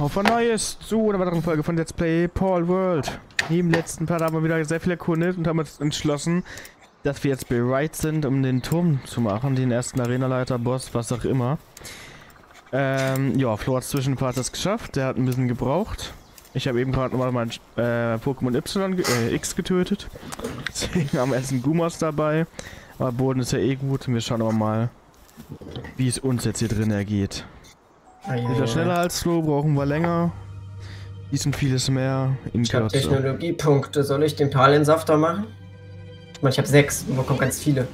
auf ein neues zu einer weiteren Folge von Let's Play Paul World. Im letzten Part haben wir wieder sehr viel erkundet und haben uns entschlossen, dass wir jetzt bereit sind, um den Turm zu machen, den ersten Arenaleiter, Boss, was auch immer. Ähm, ja, Flo hat Zwischenfahrt das geschafft, der hat ein bisschen gebraucht. Ich habe eben gerade nochmal mein äh, Pokémon Y äh, X getötet. Deswegen haben wir jetzt einen Gumas dabei. Aber Boden ist ja eh gut und wir schauen aber mal, wie es uns jetzt hier drin ergeht. Wieder schneller als Flo, brauchen wir länger. Dies und vieles mehr in Ich habe. Technologiepunkte. Soll ich den Palensafter machen? Ich meine, ich habe sechs und bekomme ganz viele.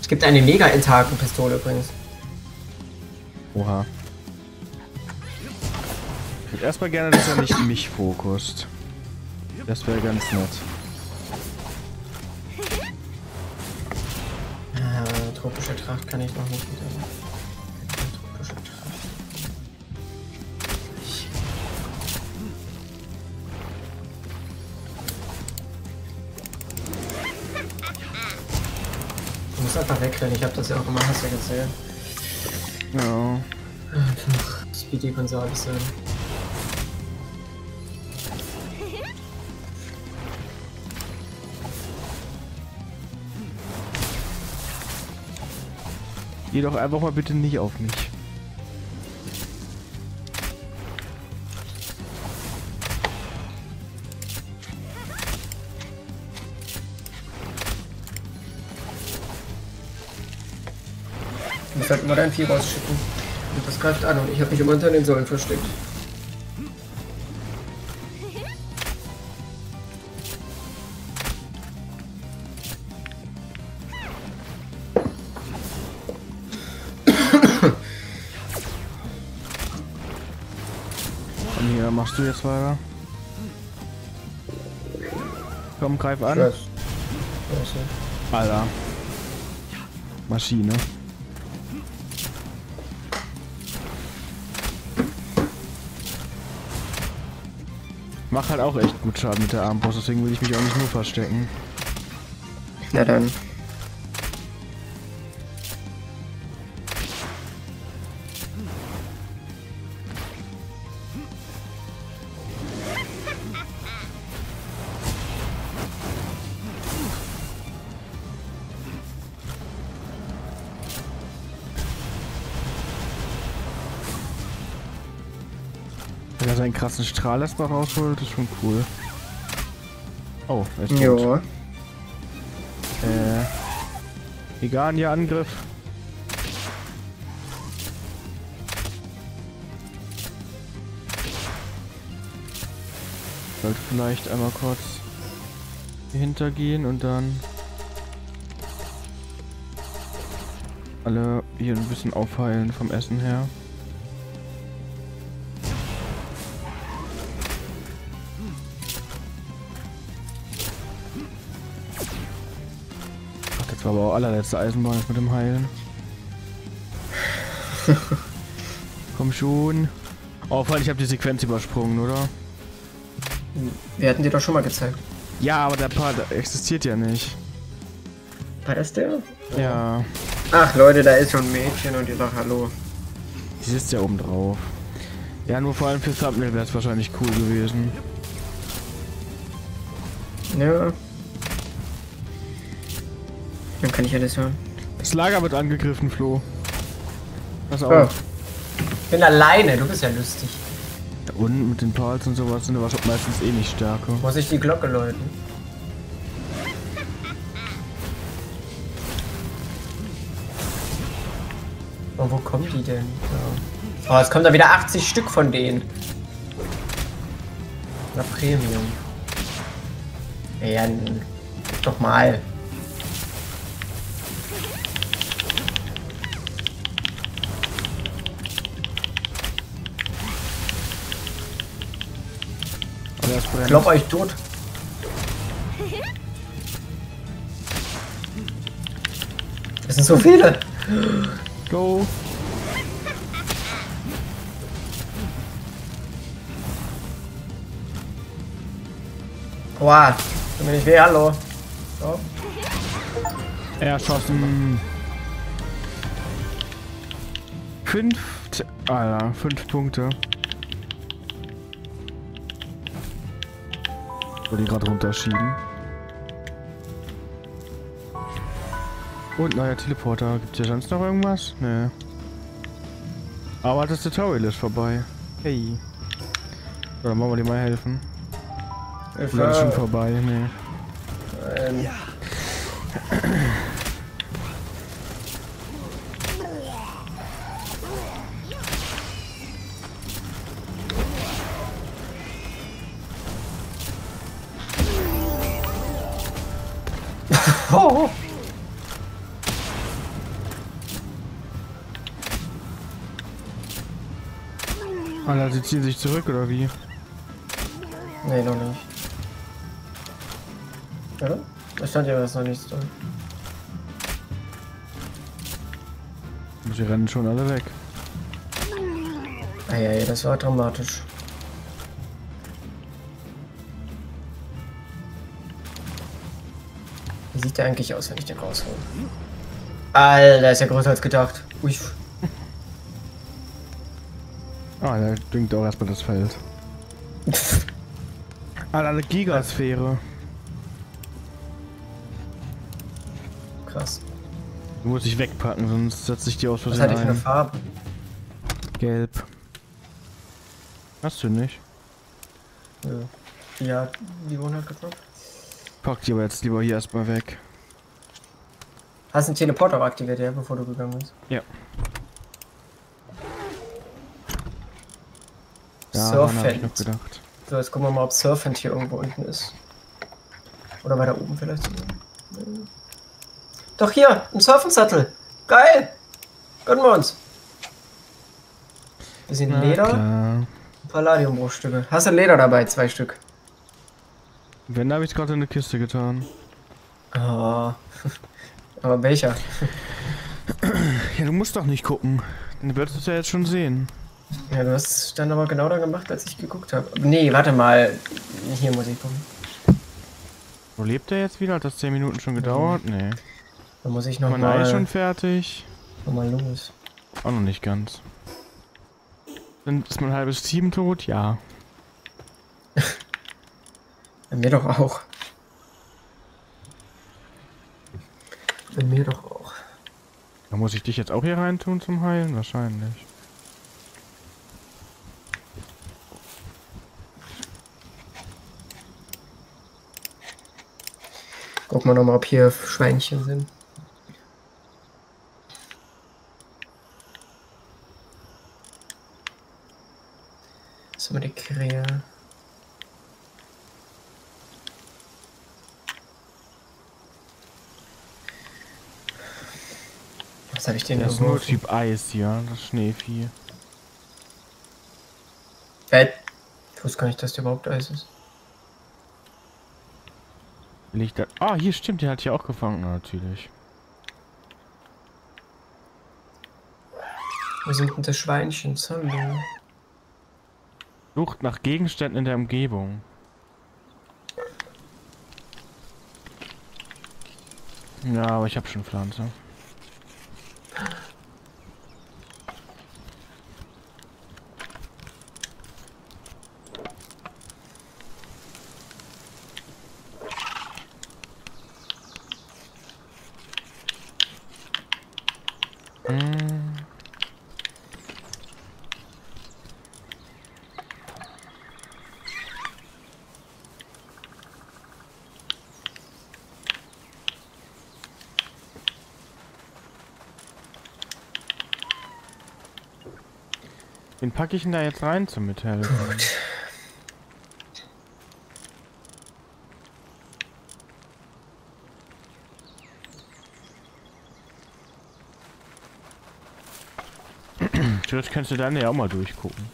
Es gibt eine mega Intaken-Pistole übrigens. Oha. Ich hätte erstmal gerne, dass er nicht mich fokust. Das wäre ganz nett. Äh, tropische Tracht kann ich noch nicht wieder. Du musst einfach wegrennen, ich hab das ja auch gemacht, hast du ja gesehen. Ja. Einfach Speedy Gonzales sein. Geh doch einfach mal bitte nicht auf mich. Wir sollten mal ein Vieh rausschicken. Und das greift an und ich habe mich immer unter den Säulen versteckt. Und hier machst du jetzt weiter. Komm, greif an. Alter. Maschine. Mach halt auch echt gut Schaden mit der Armbrust, deswegen will ich mich auch nicht nur verstecken. Na dann. Krassen Strahl erstmal rausholt, ist schon cool. Oh, ist tot. Jo. Äh. Egania Angriff. Sollte vielleicht einmal kurz hier hintergehen und dann alle hier ein bisschen aufheilen vom Essen her. Aber auch allerletzte Eisenbahn jetzt mit dem Heilen. Komm schon. Oh, vor allem, ich habe die Sequenz übersprungen, oder? Wir hatten dir doch schon mal gezeigt. Ja, aber der Part existiert ja nicht. War das der? Ja, Ach Leute, da ist schon ein Mädchen und die sagt Hallo. die sitzt ja oben drauf. Ja, nur vor allem für Thumbnail wäre es wahrscheinlich cool gewesen. Ja. Dann kann ich alles hören. Das Lager wird angegriffen, Flo. Pass auf. Ich bin alleine, du bist ja lustig. Da unten mit den Pals und sowas sind aber meistens eh nicht stärker. Muss ich die Glocke läuten? Oh, wo kommen die denn? Ja. Oh, es kommen da wieder 80 Stück von denen. Na, Premium. Ja, n- das brennt. Klopp euch tot. Es sind so viele. Go. Boah, tut mir nicht weh, hallo. So. Erschossen. Fünf Alter, fünf Punkte. Wollte die gerade runterschieben. Und neuer Teleporter. Gibt es hier sonst noch irgendwas? Nee. Aber das Tutorial ist vorbei. Hey. Oder wollen wir dir mal helfen? Ich Oder ist schon war, vorbei? Nee. ähm, oh, ziehen sich zurück oder wie? nee, noch nicht. Oder? Da stand ja was noch nichts drin. Sie rennen schon alle weg. Eieiei, das war dramatisch. Wie sieht der eigentlich aus, wenn ich den raushole? Alter, ist ja größer als gedacht. Ui. Ah, der düngt auch erstmal das Feld. Alter, eine Gigasphäre. Krass. Du musst dich wegpacken, sonst setze ich die aus Was Versehen hat die für eine ein. Farbe? Gelb. Hast du nicht? Ja, ja die wurden halt gedroppt. Pack die aber jetzt lieber hier erstmal weg. Hast du den Teleport auch aktiviert, ja, bevor du gegangen bist? Ja. Daran hab ich noch Surfend. gedacht. So, jetzt gucken wir mal, ob Surfend hier irgendwo unten ist. Oder weiter oben vielleicht sogar. Doch hier, ein Surfensattel. Geil! Gönnen wir uns. Bisschen Na Leder. Palladiumbruchstücke. Hast du Leder dabei? Zwei Stück. Wenn, habe ich gerade in eine Kiste getan. Oh. Aber welcher? Ja, du musst doch nicht gucken. Dann würdest du es ja jetzt schon sehen. Ja, du hast es dann aber genau da gemacht, als ich geguckt habe. Nee, warte mal. Hier muss ich gucken. Wo lebt er jetzt wieder? Hat das 10 Minuten schon gedauert? Nee. Da muss ich nochmal Ei ist schon fertig. noch mal los. Auch noch nicht ganz. Dann ist mein halbes Team tot? Ja. Bei mir doch auch. Bei mir doch auch. Da muss ich dich jetzt auch hier reintun zum Heilen? Wahrscheinlich. Gucken wir nochmal, ob hier Schweinchen sind. Wir die Krähe? Was habe ich denn Der ist nur? Typ Eis hier, das Schneevieh. Äh, ich wusste gar nicht, dass der überhaupt Eis ist. Liegt da. Ah, hier stimmt, der hat hier auch gefangen, natürlich. Wo sind denn das Schweinchen? Hallo. Sucht nach Gegenständen in der Umgebung. Ja, aber ich habe schon Pflanze. Wen packe ich denn da jetzt rein zum Mithelfen? Gut. Theoretisch kannst du dann ja auch mal durchgucken.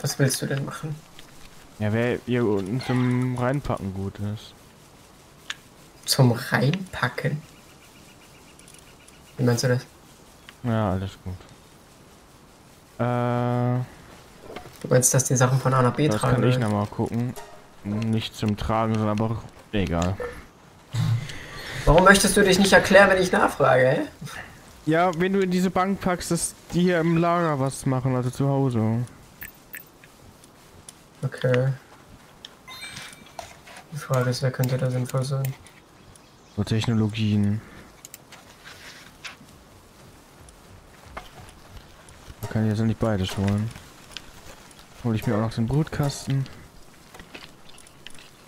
Was willst du denn machen? Ja, wer hier unten zum Reinpacken gut ist. Zum Reinpacken? Wie meinst du das? Ja, alles gut. Äh, Du meinst, dass die Sachen von A nach B das tragen? kann ich nochmal gucken. Nicht zum Tragen, sondern aber egal. Warum möchtest du dich nicht erklären, wenn ich nachfrage, hä? Ja, wenn du in diese Bank packst, dass die hier im Lager was machen, also zu Hause. Okay. Die Frage ist, wer könnte da sinnvoll sein? So Technologien. Kann jetzt nicht beides holen. Hole ich mir auch noch den Brutkasten.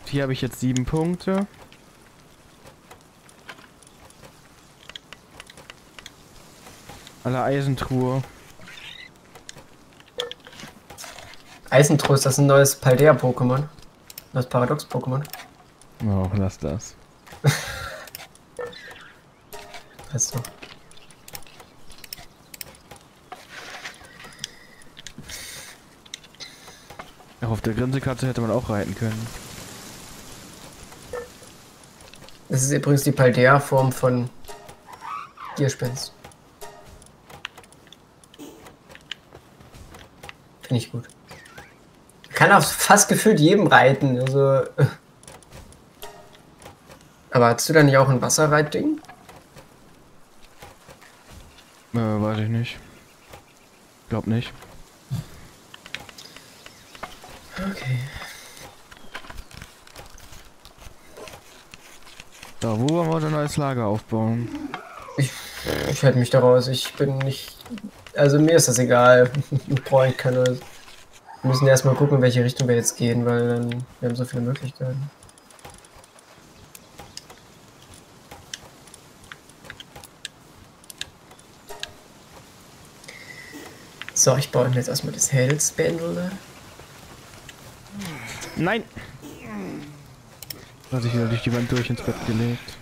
Hier habe ich jetzt sieben Punkte. Alle Eisentruhe. Eisentruhe, ist das ein neues Paldea-Pokémon? Das Paradox-Pokémon? Oh, lass das. Weißt du. Auch auf der Grinsekatze hätte man auch reiten können. Das ist übrigens die Paldea-Form von Gierspinst. Finde ich gut. Kann auf fast gefühlt jedem reiten, also. Aber hast du da nicht auch ein Wasserreitding? Äh, weiß ich nicht. Glaub nicht. Da, wo wollen wir denn ein neues Lager aufbauen? Ich, ich halte mich daraus. Ich bin nicht. Also mir ist das egal. Ich brauche keine. Wir müssen erstmal gucken, in welche Richtung wir jetzt gehen, weil dann, wir haben so viele Möglichkeiten. So, ich baue jetzt erstmal das Hellspendel. Nein! Hat sich wieder durch die Wand durch ins Bett gelegt.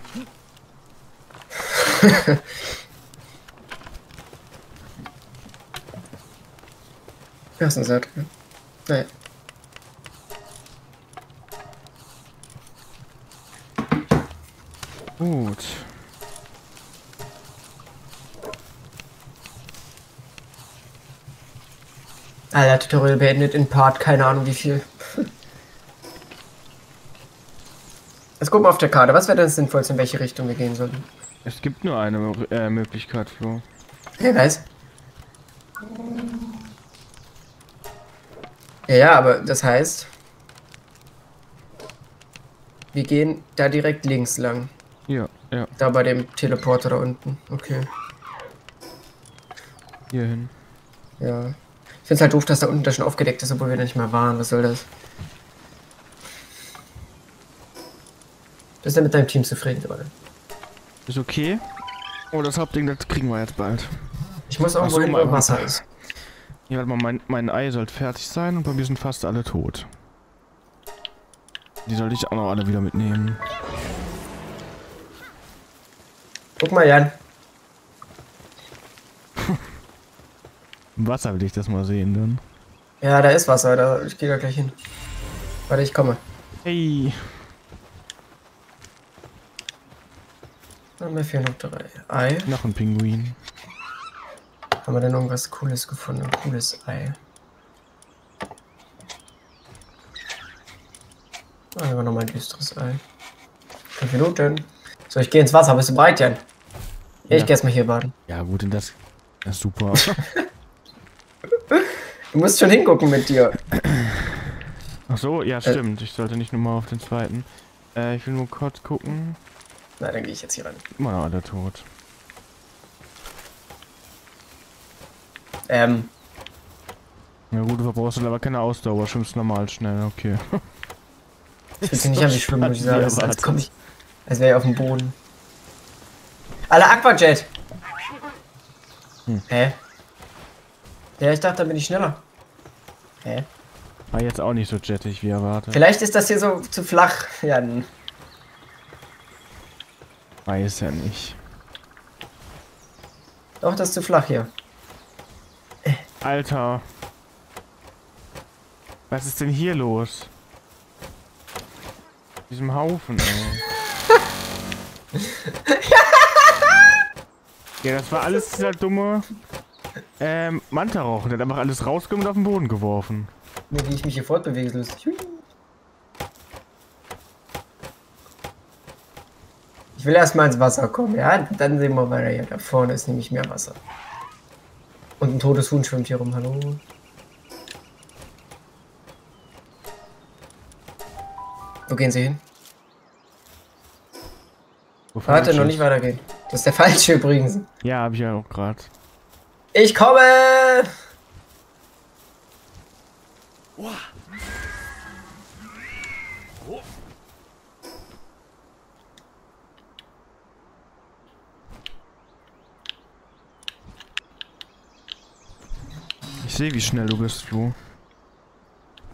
Ja, ist eine Seite. Naja. Gut. Alter, Tutorial beendet in Part, keine Ahnung wie viel. Jetzt gucken wir auf der Karte. Was wäre denn das Sinnvollste, in welche Richtung wir gehen sollten? Es gibt nur eine äh, Möglichkeit, Flo. Wer weiß. Ja, ja, aber das heißt, wir gehen da direkt links lang. Ja, ja, Da bei dem Teleporter da unten. Okay. hier hin. Ja. Ich find's halt doof, dass da unten das schon aufgedeckt ist, obwohl wir da nicht mehr waren. Was soll das? Bist du mit deinem Team zufrieden gerade? Ist okay. Oh, das Hauptding, das kriegen wir jetzt bald. Ich muss irgendwo so, hin, wo Wasser ist. Ja, warte mal, mein, mein Ei sollte fertig sein und bei mir sind fast alle tot. Die sollte ich auch noch alle wieder mitnehmen. Guck mal, Jan. Im Wasser will ich das mal sehen dann. Ja, da ist Wasser. Da, ich gehe da gleich hin. Warte, ich komme. Hey. Ah, Mir fehlen noch drei. Ei. Noch ein Pinguin. Haben wir denn irgendwas Cooles gefunden? Ein cooles Ei. Ah, haben wir nochmal ein düsteres Ei. Fünf Minuten. So, ich gehe ins Wasser. Bist du bereit, Jan? Ja, ich Ja. geh erstmal hier baden. Ja gut, und das, das ist super. Du musst schon hingucken mit dir. Ach so, ja stimmt. Ich sollte nicht nur mal auf den zweiten. Äh, ich will nur kurz gucken. Na, dann gehe ich jetzt hier rein. Immer alle tot. Ähm, Ja gut, du verbrauchst aber keine Ausdauer, schwimmst normal schnell, okay. fühlt sich nicht an wie Schwimmen, muss ich sagen. Ist, als ich, als wäre ich auf dem Boden. Alle Aquajet! Hm. Hä? Ja, ich dachte, da bin ich schneller. Hä? War jetzt auch nicht so jettig wie erwartet. Vielleicht ist das hier so zu flach, Jan. Weiß ja nicht. Doch, das ist zu flach hier. Alter. Was ist denn hier los? Diesem Haufen, ey. ja, das war alles dieser dumme ähm, Mantarauch. Der hat einfach alles rausgenommen und auf den Boden geworfen. Nur wie ich mich hier fortbewege, ist lustig. Ich will erstmal ins Wasser kommen, ja? Dann sehen wir weiter hier. Da vorne ist nämlich mehr Wasser. Und ein totes Huhn schwimmt hier rum, hallo. Wo gehen Sie hin? Warte, noch nicht weitergehen. Das ist der falsche übrigens. Ja, hab ich ja auch gerade. Ich komme! Ich sehe, wie schnell du bist, Flo.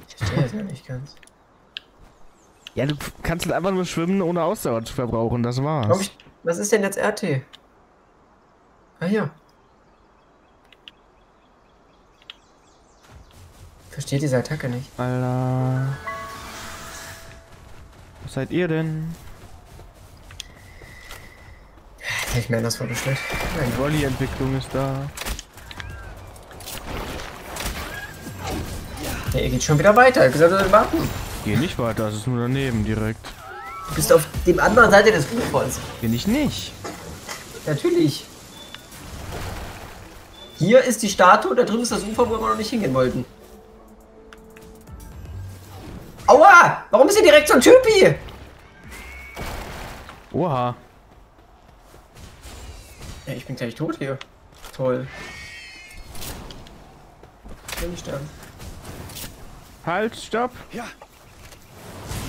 Ich verstehe das ja nicht ganz. Ja, du kannst halt einfach nur schwimmen, ohne Ausdauer zu verbrauchen. Das war's. Ich, was ist denn jetzt RT? Ah ja. Verstehe diese Attacke nicht. Alter. Was seid ihr denn? Hätte ich mir anders vorgestellt. Nein. Die Volley-Entwicklung ist da. Ihr geht schon wieder weiter. Ich sollen warten. Geh nicht weiter, das ist nur daneben direkt. Du bist auf dem anderen Seite des Ufers. Geh ich nicht. Natürlich. Hier ist die Statue, da drüben ist das Ufer, wo wir noch nicht hingehen wollten. Aua! Warum ist hier direkt so ein Typi? Oha. Ja, ich bin gleich tot hier. Toll. Ich will nicht sterben. Halt, stopp. Ja.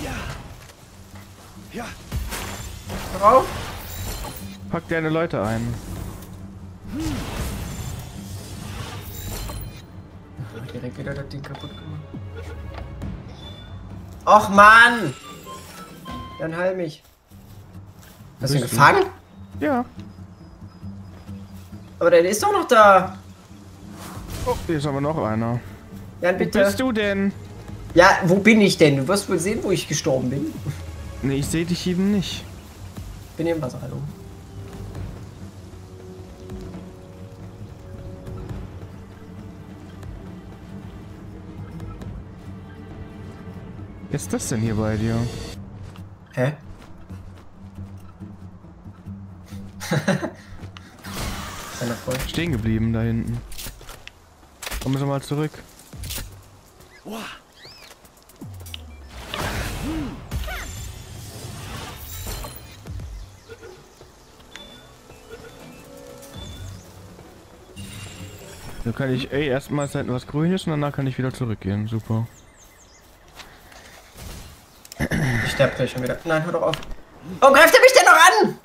Ja. Ja. Hör auf! Pack deine Leute ein. Direkt wieder das Ding kaputt gemacht. Och Mann! Dann heil mich. Hast du ihn Bist du? gefangen? Ja. Aber der ist doch noch da. Oh, hier ist aber noch einer. Jan, Wo bitte. bist du denn? Ja, wo bin ich denn? Du wirst wohl sehen, wo ich gestorben bin. Nee, ich sehe dich eben nicht. Bin hier im Wasser, hallo. Was ist das denn hier bei dir? Hä? ist noch voll? Stehen geblieben da hinten. Kommen Sie mal zurück. So kann ich, ey, erstmal ist hinten was Grünes und danach kann ich wieder zurückgehen. Super. Ich sterbe gleich schon wieder. Nein, hör doch auf. Warum greift er mich denn noch an?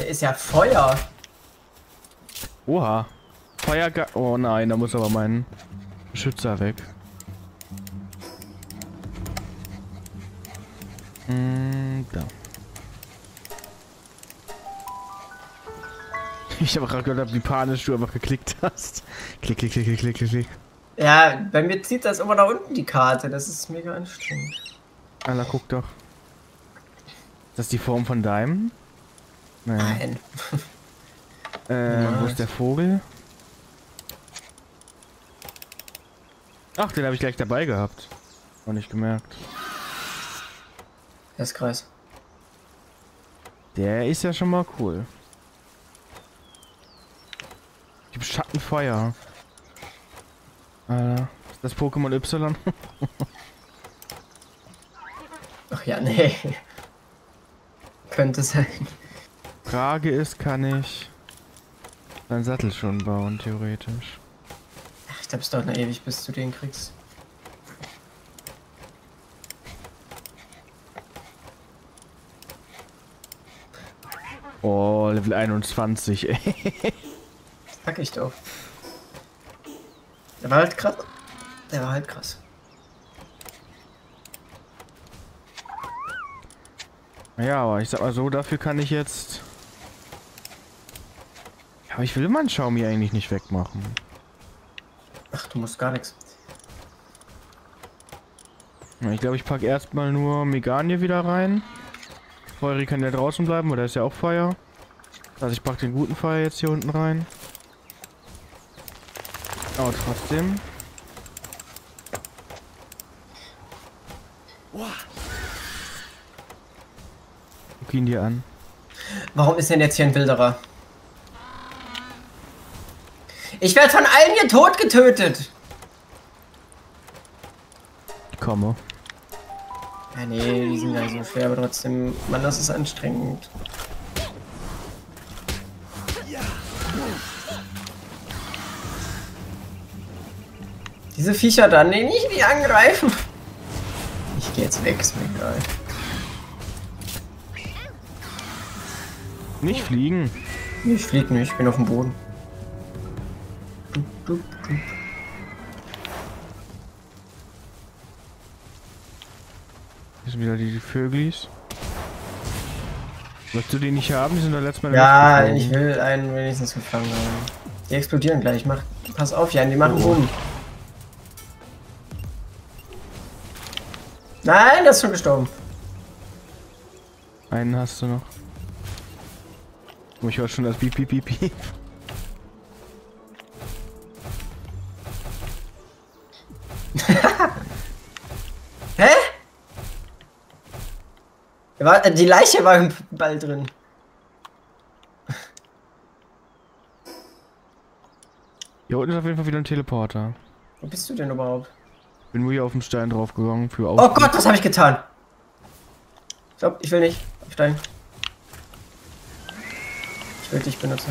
Der ist ja Feuer. Oha. Feuerga Oh nein, da muss aber mein Beschützer weg. Mm, da. Ich habe gerade gehört, wie panisch du einfach geklickt hast. Klick, klick, klick, klick, klick, klick. Ja, bei mir zieht das immer nach unten die Karte. Das ist mega anstrengend. Alter, guck doch. Ist das die Form von deinem? Naja. Nein. Äh, wo ist der Vogel? Ach, den habe ich gleich dabei gehabt. Noch nicht gemerkt. Das ist krass. Der ist ja schon mal cool. Gibt Schattenfeuer. Alter, ist das Pokémon Y? Ach ja, nee. Könnte sein. Frage ist, kann ich meinen Sattel schon bauen, theoretisch? Ach, ich glaube, es dauert noch ewig, bis du den kriegst. Oh, Level 21, ey. Sag ich doch. Der war halt krass. Der war halt krass. Ja, aber ich sag mal so, dafür kann ich jetzt... Ja, aber ich will meinen Xiaomi eigentlich nicht wegmachen. Ach, du musst gar nichts. Ich glaube, ich packe erstmal nur Megane wieder rein. Feueri kann ja draußen bleiben, oder ist ja auch Feuer. Also ich packe den guten Feuer jetzt hier unten rein. Aber trotzdem. Guck ihn dir an. Warum ist denn jetzt hier ein Wilderer? Ich werde von allen hier tot getötet. Ich komme. Ja, nee, die sind nicht so schwer, aber trotzdem, Mann, das ist anstrengend. Diese Viecher da, nee, nicht die angreifen. Ich gehe jetzt weg, ist mir egal. Nicht fliegen. Ich flieg nicht, ich bin auf dem Boden. Dup, dup, dup. Hier sind wieder die, Vöglis. Willst du die nicht haben? Die sind da letztes Mal Ja, ich will einen wenigstens gefangen haben. Die explodieren gleich, mach. Pass auf, Jan, die machen Oh. Boom. Nein, der ist schon gestorben. Einen hast du noch. Oh, ich höre schon das Piep, Piep, Piep, Piep. Hä? War, die Leiche war im Ball drin. Hier unten ist auf jeden Fall wieder ein Teleporter. Wo bist du denn überhaupt? Bin nur hier auf den Stein draufgegangen für Oh Ausblick. Gott, was habe ich getan? Stopp, ich will nicht. Aufsteigen. Ich will dich benutzen.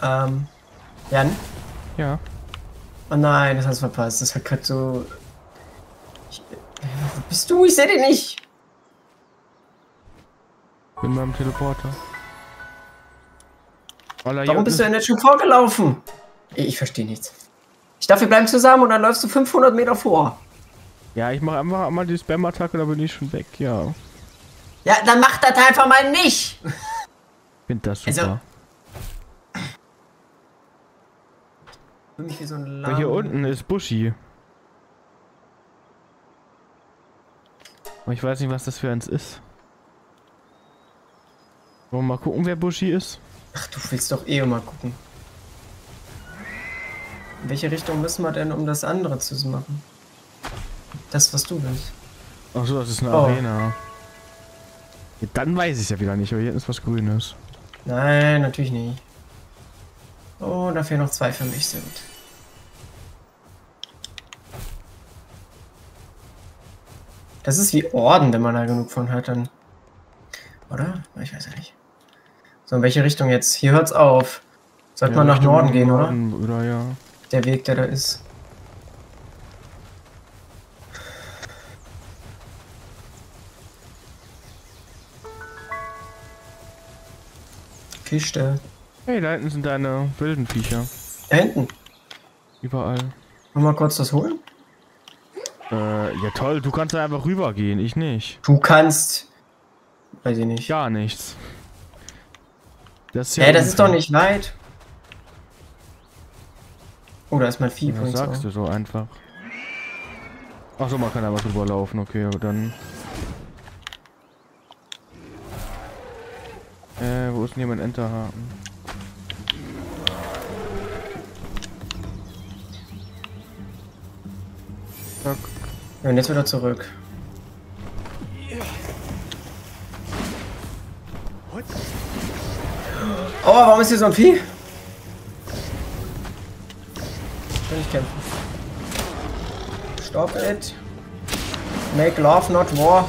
Ja. Ähm. Jan? Ja. Oh nein, das hast du verpasst. Das hat gerade so. Ich, wo bist du? Ich sehe dich nicht. Bin beim Teleporter. Warum bist du denn jetzt schon vorgelaufen? Ich verstehe nichts. Ich dachte, wir bleiben zusammen und dann läufst du 500 Meter vor. Ja, ich mache einfach einmal die Spam-Attacke, da bin ich schon weg, ja. Ja, dann mach das einfach mal nicht. Find das super. Also- Für mich wie so ein Aber hier unten ist Buschi. Aber ich weiß nicht, was das für eins ist. Wollen wir mal gucken, wer Buschi ist? Ach, du willst doch eh mal gucken. In welche Richtung müssen wir denn, um das andere zu machen? Das, was du willst. Ach so, das ist eine Oh. Arena. Ja, dann weiß ich es ja wieder nicht, aber hier ist was Grünes. Nein, natürlich nicht. Oh, da fehlen noch zwei für mich sind. Das ist wie Orden, wenn man da genug von hat, dann. Oder? Ich weiß ja nicht. So, in welche Richtung jetzt? Hier hört's auf. Sollte Ja, man nach Richtung Norden gehen, oder? Norden, oder? ja. Der Weg, der da ist. Kiste. Hey, da hinten sind deine wilden Viecher. Da hinten. Überall. Wollen wir kurz das holen? Äh, ja toll, du kannst da einfach rübergehen, ich nicht. Du kannst. Weiß ich nicht. Gar nichts. Das ist Ja, das ist doch nicht weit. Oh, da ist mein Vieh Was sagst auch. du so einfach? Ach so, man kann einfach drüber laufen, okay, aber dann. Äh, wo ist denn hier mein Enterhaken? Zack. Ja, und jetzt wieder zurück. Oh, warum ist hier so ein Vieh? Will nicht kämpfen. Stop it. Make love, not war.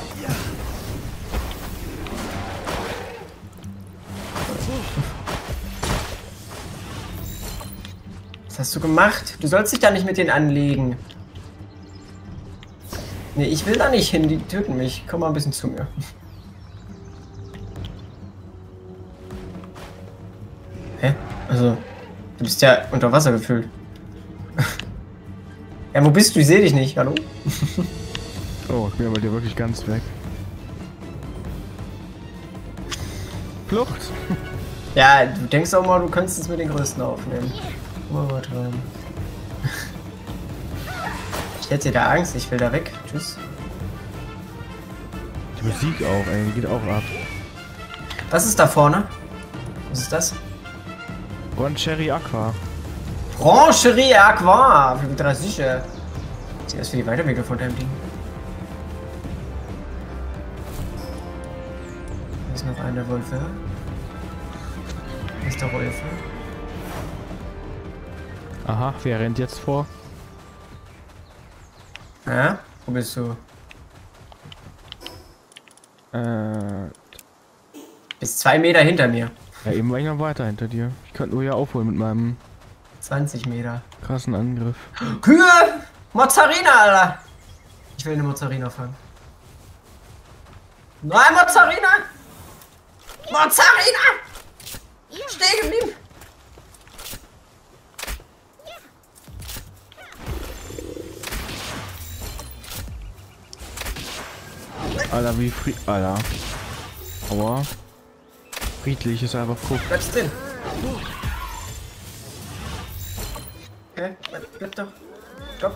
Was hast du gemacht? Du sollst dich da nicht mit denen anlegen. Nee, ich will da nicht hin, die töten mich. Komm mal ein bisschen zu mir. Hä? Also, du bist ja unter Wasser gefühlt. Ja, wo bist du? Ich sehe dich nicht. Hallo? Oh, ich bin aber dir wirklich ganz weg. Flucht! Ja, du denkst auch mal, du könntest es mit den Größten aufnehmen. Mal übertreiben. Ich hätte da Angst, ich will da weg. Tschüss. Die Musik auch, ey, die geht auch ab. Was ist da vorne? Was ist das? One Cherry Aqua. Brancherie Aqua. Für die drei sicher. Ist viel weiter weg von deinem Ding. Da ist noch einer Wolfe. Da ist der Wolfe. Aha, wer rennt jetzt vor? Ja? Wo bist du? Äh, Bist zwei Meter hinter mir. ja, eben war ich noch weiter hinter dir. Ich könnte nur ja aufholen mit meinem 20 Meter. krassen Angriff. Kühe! Mozzarina, Alter! Ich will eine Mozzarina fangen. Nein, Mozzarina! Mozzarina! Steh geblieben! Alter, wie fried... Alter. Aua. Friedlich ist einfach guck. Bleibst drin. Okay, bleib, bleib doch. Stopp.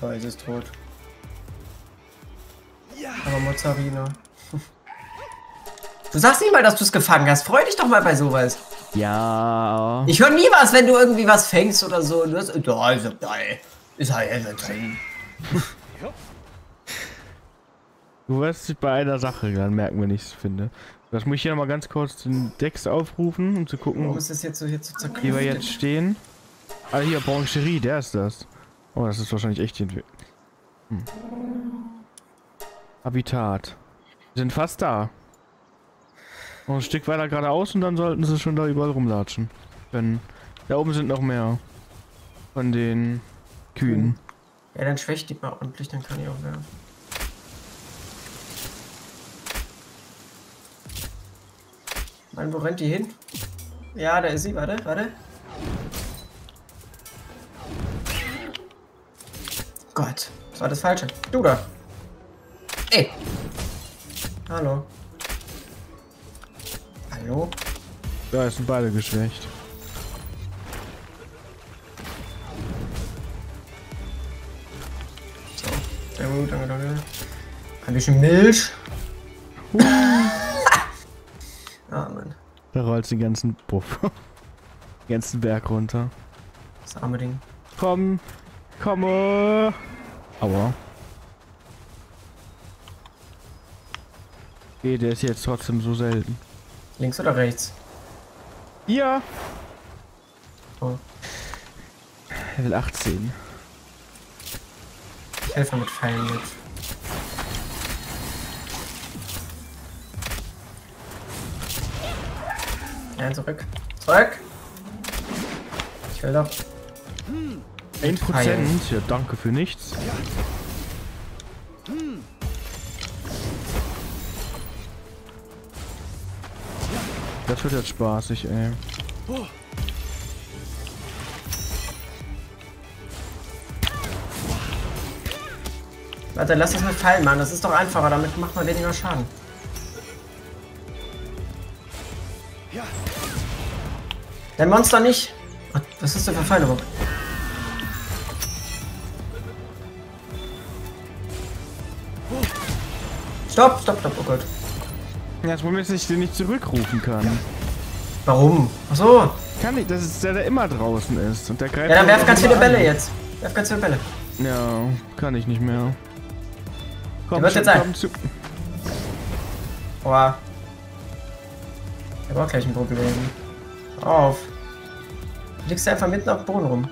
Oh, es ist tot. Aber Mozzarina. Du sagst nicht mal, dass du es gefangen hast. Freu dich doch mal bei sowas. Ja. Ich höre nie was, wenn du irgendwie was fängst oder so. Du hast, da ist er, geil. Ist er ja drin. Du wirst dich bei einer Sache dann merken, wenn ich es finde. Das muss ich hier noch mal ganz kurz den Dex aufrufen, um zu Warum gucken, ist das jetzt so hier zu wie wir jetzt stehen. Ah, hier, Brancherie, der ist das. Oh, das ist wahrscheinlich echt die Entwicklung. Hm. Habitat. Wir sind fast da. Noch ein Stück weiter geradeaus und dann sollten sie schon da überall rumlatschen. Können. Da oben sind noch mehr. Von den Kühen. Ja, dann schwächt die mal ordentlich, dann kann ich auch werfen. Mann, wo rennt die hin? Ja, da ist sie. Warte, warte. Gott, das war das Falsche. Du da. Ey. Hallo. Hallo? Da sind beide geschwächt. So. Sehr gut, danke, danke. Ein bisschen Milch. ah, Mann. Da rollt den ganzen Puff. den ganzen Berg runter. Das arme Ding. Komm, komme. Aua. Okay, der ist jetzt trotzdem so selten. Links oder rechts? Ja. Oh. Level 18. Ich helfe mit Pfeilen mit. Ja, zurück. Zurück! Ich will doch. 1%? Ja, danke für nichts. Das wird jetzt spaßig, ey. Warte, lass das mit Pfeilen machen. Das ist doch einfacher. Damit macht man weniger Schaden. Dein Monster nicht. Was ist denn überhaupt? Stopp, stopp, stopp, oh Gott. Ja, das Problem ist, dass ich den nicht zurückrufen kann. Warum? Achso. Kann ich, das ist der, der immer draußen ist. Und der greift Ja, dann werf ganz viele Bälle an. jetzt. Werf ganz viele Bälle. Ja, kann ich nicht mehr. Komm, wird schon, jetzt komm zu. Boah. Ich hab auch gleich ein Problem. Auf. Du liegst einfach mitten auf dem Boden rum.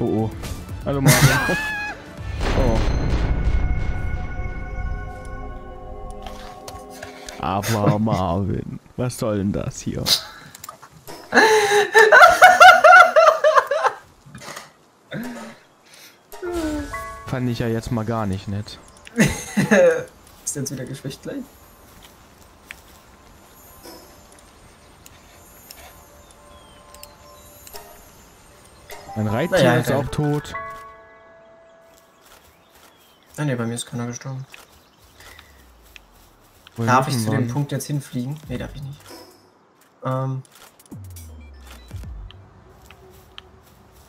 Oh oh. Hallo Marvin. oh. Aber Marvin, was soll denn das hier? Fand ich ja jetzt mal gar nicht nett. Ist jetzt wieder geschwächt gleich? Mein Reittier Naja, ist okay. auch tot. Ah ne, bei mir ist keiner gestorben. Wohin Darf ich zu dem Punkt jetzt hinfliegen? Ne, darf ich nicht. Ähm,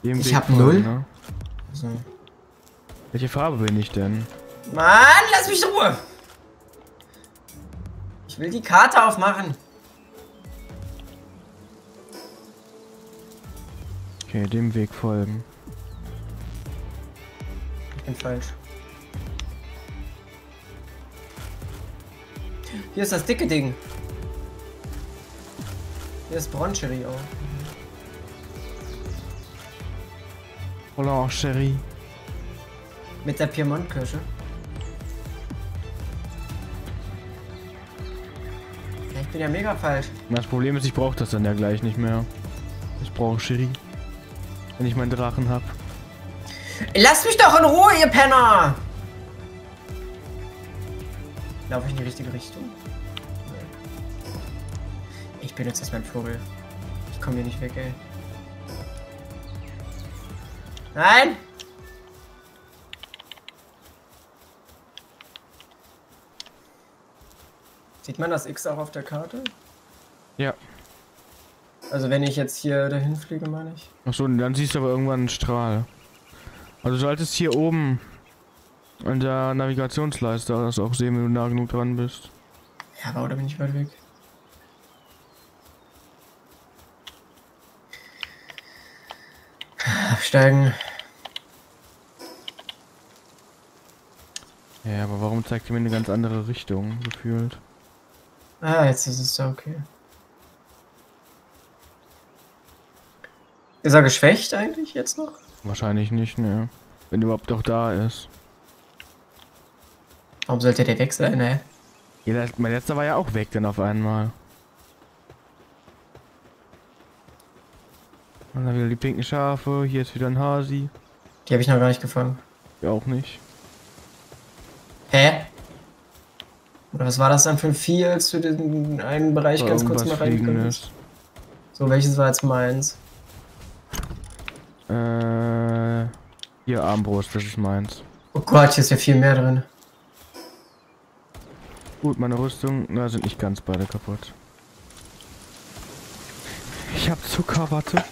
Dem Ich hab null. Ne? so. Welche Farbe bin ich denn? Mann, lass mich in Ruhe! Ich will die Karte aufmachen. Okay, dem Weg folgen. Ich bin falsch. Hier ist das dicke Ding. Hier ist Broncherie auch. Hola, Sherry. Mit der Piemont-Kirsche. Ich bin ja mega falsch. Das Problem ist, ich brauche das dann ja gleich nicht mehr. Ich brauche Sherry. Wenn ich meinen Drachen hab. Lasst mich doch in Ruhe, ihr Penner! Laufe ich in die richtige Richtung? Ich bin jetzt ein Vogel. Ich komme hier nicht weg, ey. Nein! Sieht man das X auch auf der Karte? Ja. Also wenn ich jetzt hier dahin fliege, meine ich. Achso, dann siehst du aber irgendwann einen Strahl. Also du solltest hier oben an der Navigationsleiste das auch sehen, wenn du nah genug dran bist. Ja, aber oder bin ich weit weg? Absteigen. Ja, aber warum zeigt er mir eine ganz andere Richtung, gefühlt? Ah, jetzt ist es da okay. Ist er geschwächt eigentlich jetzt noch? Wahrscheinlich nicht, ne. Wenn überhaupt doch da ist. Warum sollte der weg sein, ne? Ja, mein letzter war ja auch weg dann auf einmal. Und dann wieder die pinken Schafe, hier ist wieder ein Hasi. Die habe ich noch gar nicht gefangen. Ja, auch nicht. Hä? Oder was war das dann für ein Vieh, als du den einen Bereich ganz kurz mal? Fliegendes. So, welches war jetzt meins? Äh, hier Armbrust, das ist meins. Oh Gott, hier ist ja viel mehr drin. Gut, meine Rüstung, na, sind nicht ganz beide kaputt. Ich hab Zucker, warte.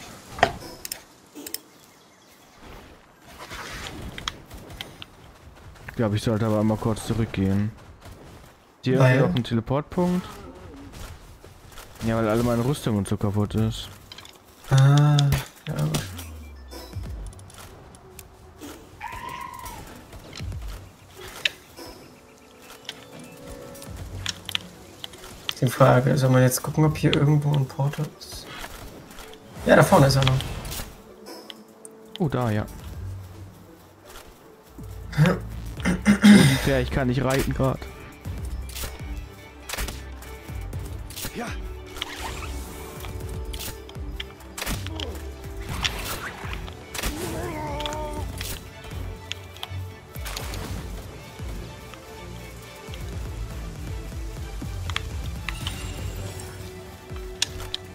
Ich glaube, ich sollte aber mal kurz zurückgehen. Hier Weil? noch ein Teleportpunkt. Ja, weil alle meine Rüstung und so kaputt ist. Ah, ja. Die Frage, soll man jetzt gucken, ob hier irgendwo ein Portal ist? Ja, da vorne ist er noch. Oh, da, ja. Unfair, ich kann nicht reiten gerade.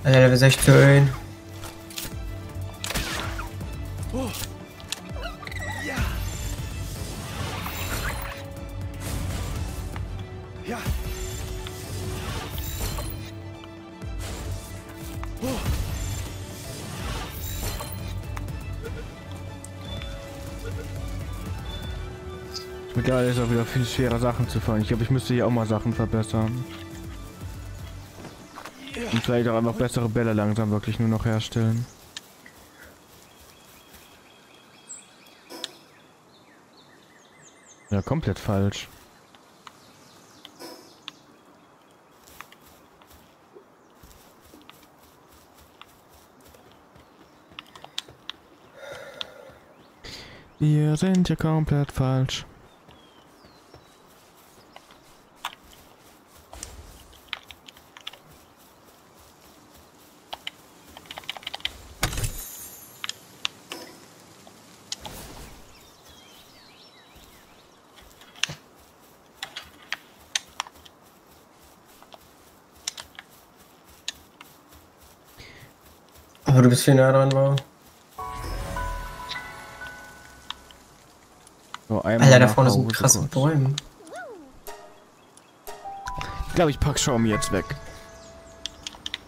Alter, Level 16. Oh. Ja. Ja. Oh. Mittlerweile ist auch wieder viel schwerer Sachen zu fangen. Ich glaube, ich müsste hier auch mal Sachen verbessern. Vielleicht auch einfach bessere Bälle langsam wirklich nur noch herstellen. Ja, komplett falsch. Wir sind ja komplett falsch. Viel näher dran, wow. So, einmal Alter, da vorne sind krasse kurz. Bäume. Ich glaube, ich pack Xiaomi jetzt weg.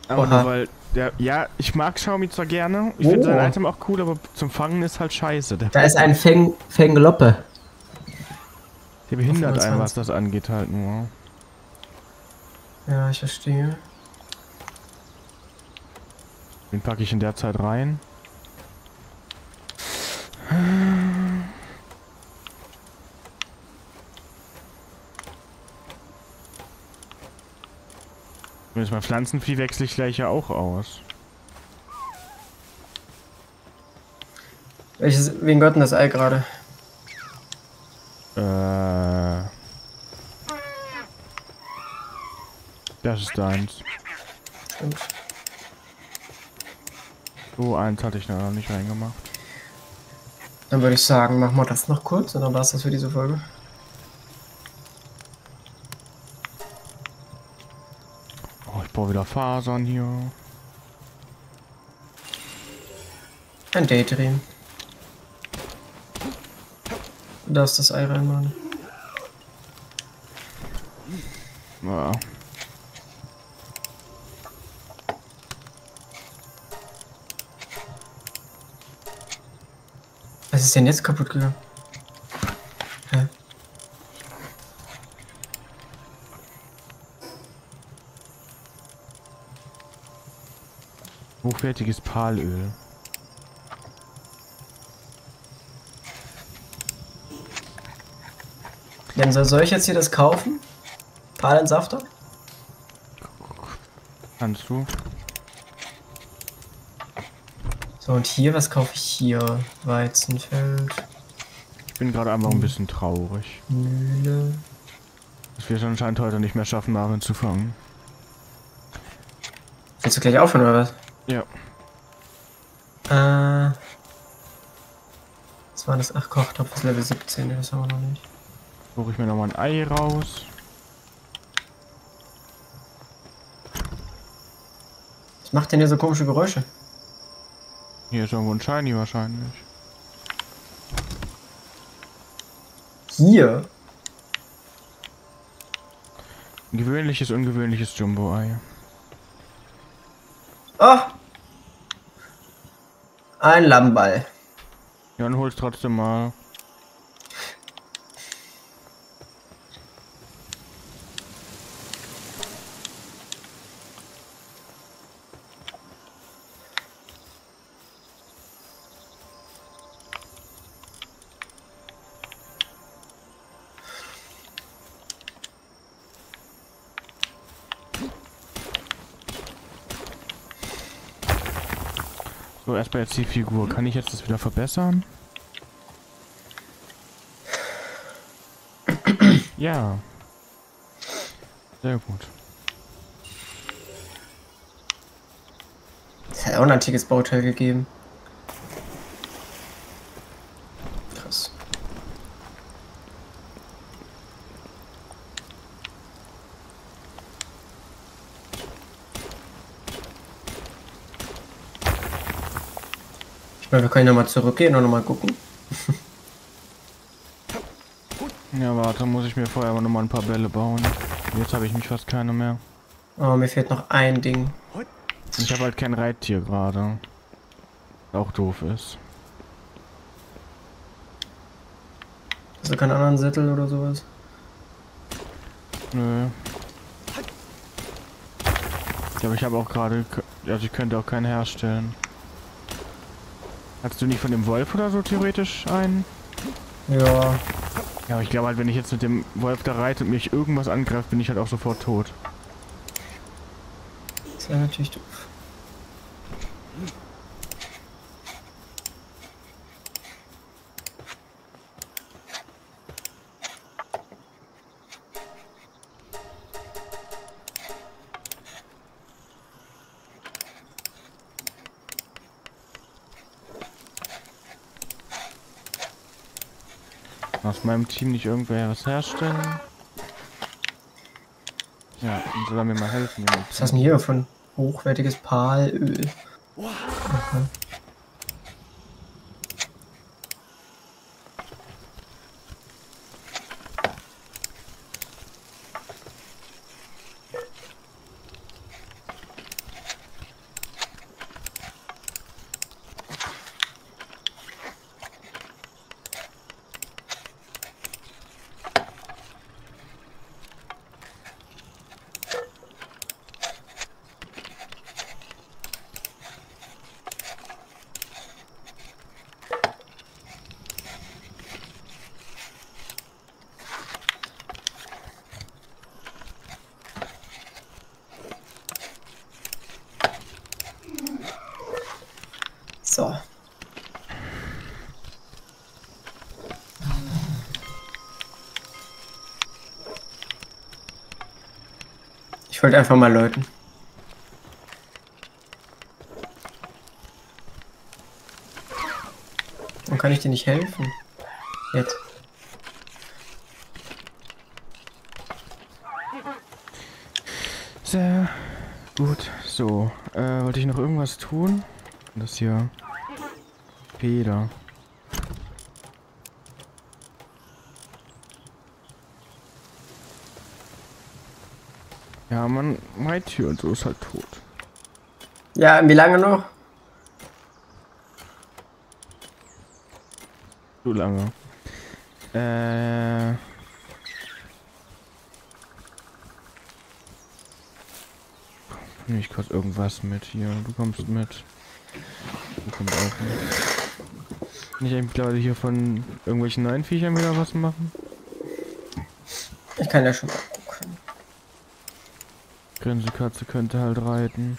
Aber Oha. nur weil, der, ja, ich mag Xiaomi zwar gerne, ich finde Oh. sein Item auch cool, aber zum Fangen ist halt scheiße. Da ist ein Feng, Fengloppe. der behindert einen, 25. was das angeht halt nur. Ja, ich verstehe. Den packe ich in der Zeit rein. Wenn mal Pflanzenvieh wechsle ich gleich ja auch aus. Welches, wen gehört denn das Ei gerade? Äh. Das ist deins. Stimmt. So, eins hatte ich noch nicht reingemacht. Dann würde ich sagen, machen wir das noch kurz und dann war es das für diese Folge. Oh, ich brauche wieder Fasern hier. Ein Daydream. Du darfst das Ei reinmachen. Ja. Was ist denn jetzt kaputt gegangen? Hä? Hochwertiges Palöl. Dann soll, soll ich jetzt hier das kaufen? Palentsafter? Kannst du? So, und hier, was kaufe ich hier? Weizenfeld, Ich bin gerade einfach ein bisschen traurig. Mühle. Dass wir es anscheinend heute nicht mehr schaffen, Marvin zu fangen. Willst du gleich aufhören oder was? Ja. Äh. Was war das? Ach, Kochtopf ist Level 17, nee, das haben wir noch nicht. Suche ich mir nochmal ein Ei raus. Was macht denn hier so komische Geräusche? Hier ist irgendwo ein Shiny wahrscheinlich. Hier? Ein gewöhnliches, ungewöhnliches Jumbo-Ei. Oh! Ein Lammball. Ja, dann hol's trotzdem mal. So, erstmal jetzt die Figur. Kann ich jetzt das wieder verbessern? Ja. Sehr gut. Es hat auch ein antikes Bauteil gegeben. Wir können ja mal zurückgehen und nochmal gucken. Ja, warte, muss ich mir vorher aber nochmal ein paar Bälle bauen. Jetzt habe ich mich fast keine mehr. Oh, mir fehlt noch ein Ding. Ich habe halt kein Reittier gerade. Auch doof ist. Also keinen anderen Sättel oder sowas. Nö. Ich glaube, ich habe auch gerade... Also ich könnte auch keinen herstellen. Hast du nicht von dem Wolf oder so theoretisch einen? Ja. Ja, aber ich glaube halt, wenn ich jetzt mit dem Wolf da reite und mich irgendwas angreift, bin ich halt auch sofort tot. Das wäre natürlich doof. Aus meinem Team nicht irgendwer was herstellen? Ja, dann soll er mir mal helfen. Was hast du denn hier von hochwertiges Palöl? Wollte einfach mal läuten. Warum kann ich dir nicht helfen? Jetzt. Sehr gut. So, äh, wollte ich noch irgendwas tun? Das hier. Feder. Ja, man meint hier und so ist halt tot. Ja, wie lange noch? So lange. Äh. Nehme ich kurz irgendwas mit hier. Du kommst mit. Du kommst auch mit. Ich eigentlich glaube hier von irgendwelchen neuen Viechern wieder was machen? Ich kann ja schon mal gucken. Grinsekatze könnte halt reiten.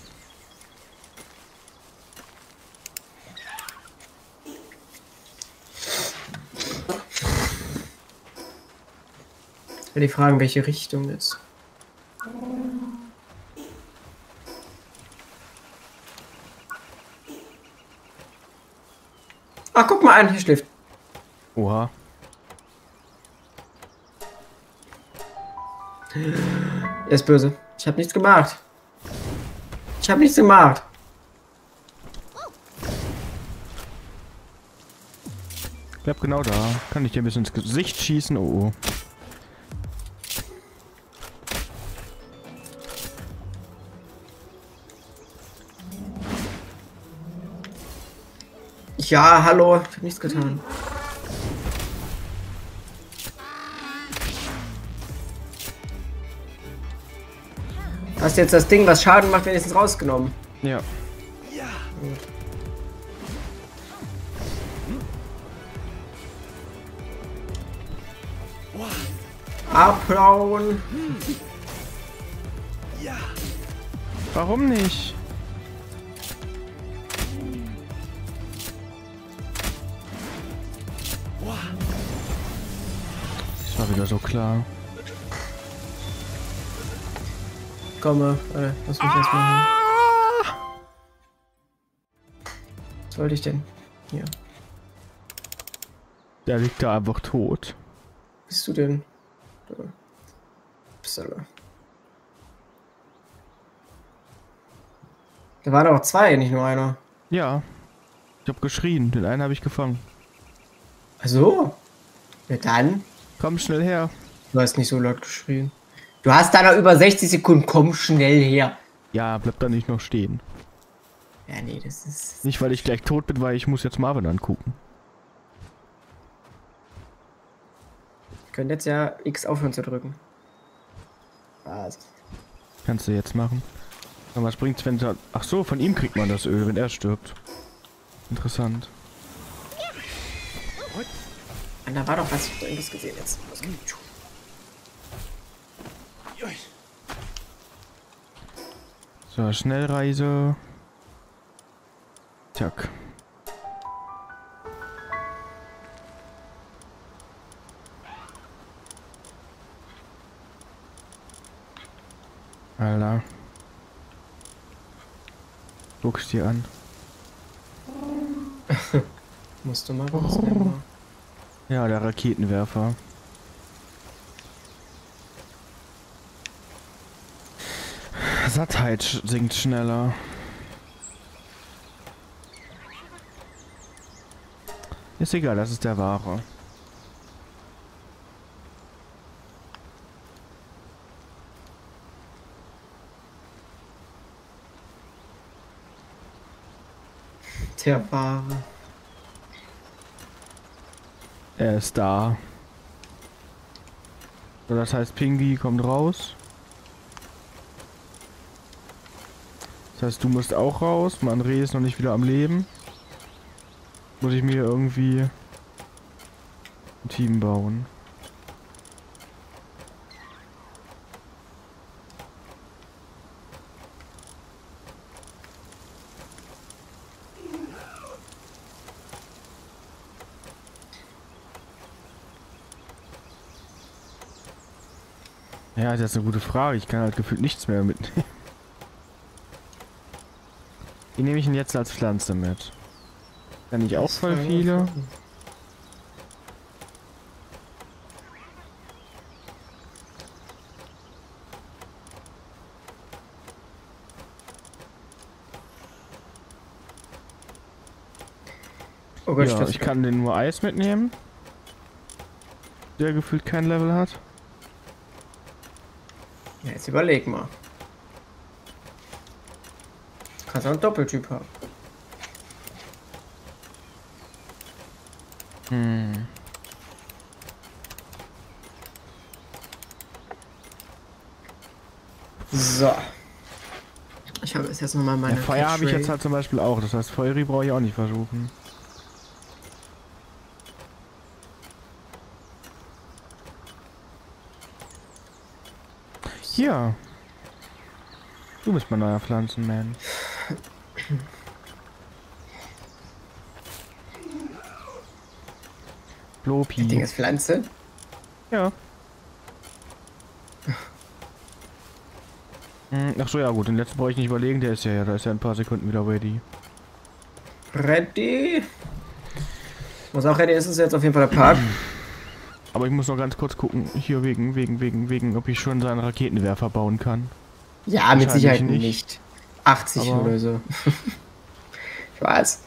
Die fragen, welche Richtung ist. Ah, guck mal an, hier schläft. Oha. Er ist böse. Ich habe nichts gemacht. Ich habe nichts gemacht. Bleib genau da. Kann ich dir ein bisschen ins Gesicht schießen? Oh, oh. Ja, hallo. Ich habe nichts getan. Hast jetzt das Ding, was Schaden macht, wenigstens rausgenommen. Ja. Ja. Abhauen. Ja. Warum nicht? Das war wieder so klar. Komme. Äh, lass mich erstmal hin. Was wollte ich denn? Hier. Der liegt da einfach tot. Bist du denn? Da. Upsala. Da waren aber zwei, nicht nur einer. Ja. Ich hab geschrien. Den einen habe ich gefangen. Ach so. Ja dann. Komm schnell her. Du hast nicht so laut geschrien. Du hast da noch über 60 Sekunden. Komm schnell her. Ja, bleib da nicht noch stehen. Ja, nee, das ist. Nicht, weil ich gleich tot bin, weil ich muss jetzt Marvin angucken. Ich könnte jetzt ja X aufhören zu drücken. Was? Kannst du jetzt machen. Aber was bringt's, wenn. Ach so, von ihm kriegt man das Öl, wenn er stirbt. Interessant. Und da war doch was. Ich hab da irgendwas gesehen jetzt. Was? So, Schnellreise. Zack. Alter. Guck's dir an. Musst du mal rausnehmen. Ja, der Raketenwerfer. Sattheit sinkt schneller. Ist egal, das ist der wahre. Der wahre. Er ist da. So, das heißt, Pingi kommt raus. Das heißt, du musst auch raus. Mandre ist noch nicht wieder am Leben. Muss ich mir irgendwie ein Team bauen. Ja, das ist eine gute Frage. Ich kann halt gefühlt nichts mehr mitnehmen. Wie nehme ich ihn jetzt als Pflanze mit? Kann ich auch voll viele? Oh Gott, Ja, ich kann den nur Eis mitnehmen. Der gefühlt kein Level hat. Ja, jetzt überleg mal. Du kannst auch einen Doppeltyp haben. Hm. So. Ich habe jetzt nochmal meine. Ja, Feuer habe ich jetzt halt zum Beispiel auch. Das heißt, Feueri brauche ich auch nicht versuchen. Hier. Du bist mein neuer Pflanzenman. Das Ding ist Pflanze. Ja. Hm, Ach so, ja gut, den letzten brauche ich nicht überlegen, der ist ja, ja, da ist ja in ein paar Sekunden wieder ready. Ready. Muss auch ready ist es jetzt auf jeden Fall der Park. Aber ich muss noch ganz kurz gucken, hier wegen, wegen, wegen, wegen, ob ich schon seinen Raketenwerfer bauen kann. Ja, mit Sicherheit nicht. nicht. 80 Aber- oder so. ich weiß.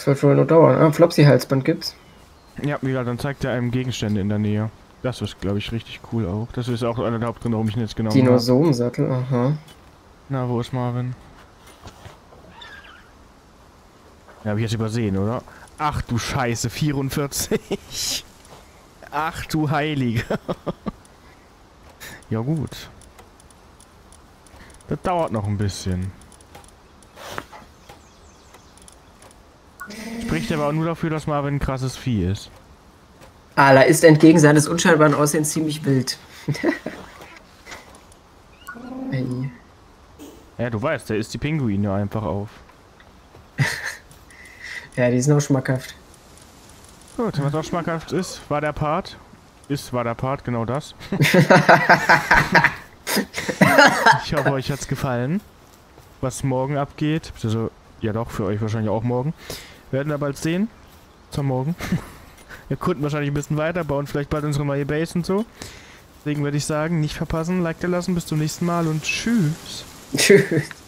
Das wird wohl noch dauern. Ah, Flopsy-Halsband gibt's. Ja, wie gesagt, dann zeigt er einem Gegenstände in der Nähe. Das ist, glaube ich, richtig cool auch. Das ist auch einer der Hauptgründe, warum ich ihn jetzt genommen habe. Dinosomensattel, aha. Na, wo ist Marvin? Ja, habe ich jetzt übersehen, oder? Ach du Scheiße, 44. Ach du Heilige. ja gut. Das dauert noch ein bisschen. Spricht aber auch nur dafür, dass Marvin ein krasses Vieh ist. Ala ist entgegen seines unscheinbaren Aussehens ziemlich wild. Ja, du weißt, der isst die Pinguine einfach auf. ja, die sind auch schmackhaft. Gut, was auch schmackhaft ist, war der Part. Ist, war der Part, genau das. ich hoffe, euch hat's gefallen. Was morgen abgeht, also, ja doch, für euch wahrscheinlich auch morgen. Werden wir bald sehen. Zum Morgen. Wir konnten wahrscheinlich ein bisschen weiter, bauen vielleicht bald unsere neue Base und so. Deswegen würde ich sagen, nicht verpassen, Like da lassen, bis zum nächsten Mal und tschüss. Tschüss.